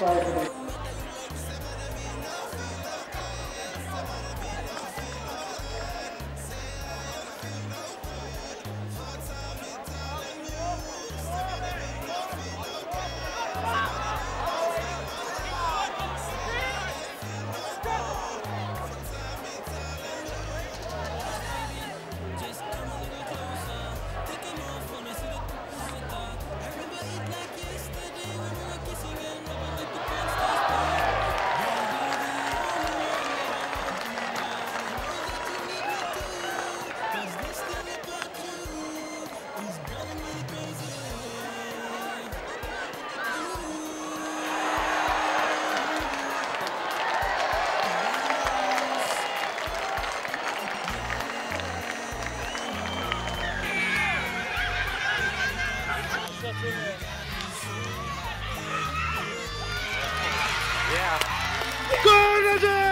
Bye. The Gol